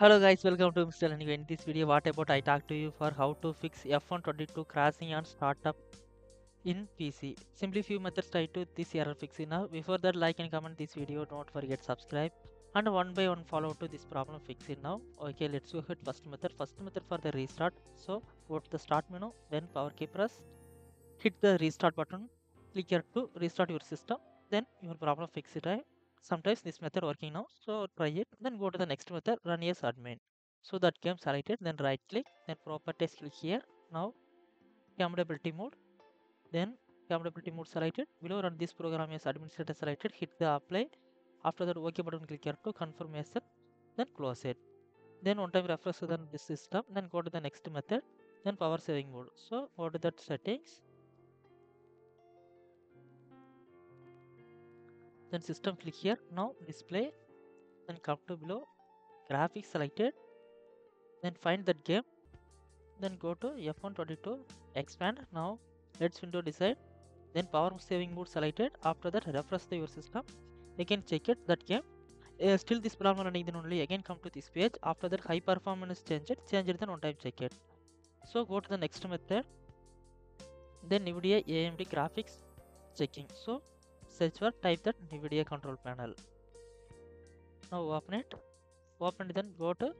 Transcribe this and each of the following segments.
Hello guys, welcome to Mr. Anyway. In this video, what about I talk to you for how to fix F1 22 crashing on startup in PC. Simply few methods try to this error fixing now. Before that, like and comment this video. Don't forget subscribe and one by one follow to this problem fixing now. Okay, let's go ahead. First method. First method for the restart. So go to the start menu, then power key press, hit the restart button. Click here to restart your system. Then your problem fix it right sometimes this method working now. So try it then go to the next method run as admin so that came selected then right click then properties click here. Now compatibility mode. Then compatibility mode selected. Below run this program as administrator selected. Hit the apply. After that ok button click here to confirm confirmation then close it. Then one time refresh the system then go to the next method then power saving mode. So go to that settings then system click here. Now display then come to below. Graphics selected. Then find that game. Then go to F1 22 expand. Now let's window decide then power saving mode selected. After that refresh the your system. Again check it that game. Uh, still this problem running then only. Again come to this page. After that high performance change it. Change it then one time check it. So go to the next method. Then nvidia amd graphics checking. So search for type that NVIDIA control panel. Now open it. Open it then go to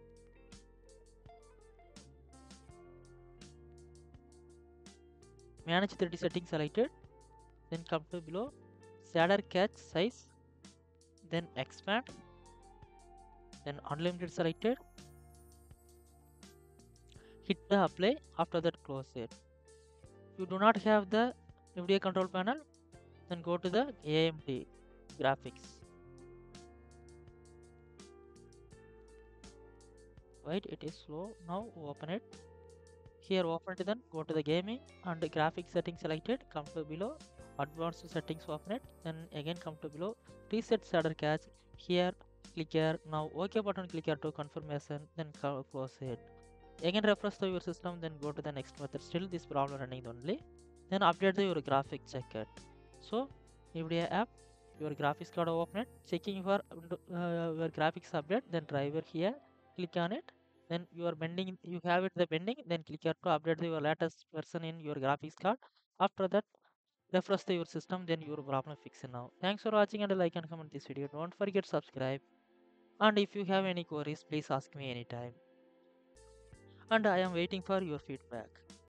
manage 3D settings selected. Then come to below shader cache size. Then expand. Then unlimited selected. Hit the apply. After that close it. You do not have the NVIDIA control panel then go to the AMD graphics. Wait it is slow. Now open it. Here open it then go to the gaming and the graphics settings selected. Come to below. Advanced settings open it. Then again come to below. Reset shader cache. Here click here. Now ok button click here to confirmation then close it. Again refresh the your system then go to the next method. Still this problem running only. Then update the your graphic checker so NVIDIA app your graphics card open checking for uh, your graphics update then driver here click on it. Then you are bending you have it the bending then click here to update your latest version in your graphics card. After that refresh the your system then your problem fixed now. Thanks for watching and like and comment this video. Don't forget subscribe. And if you have any queries please ask me anytime. And i am waiting for your feedback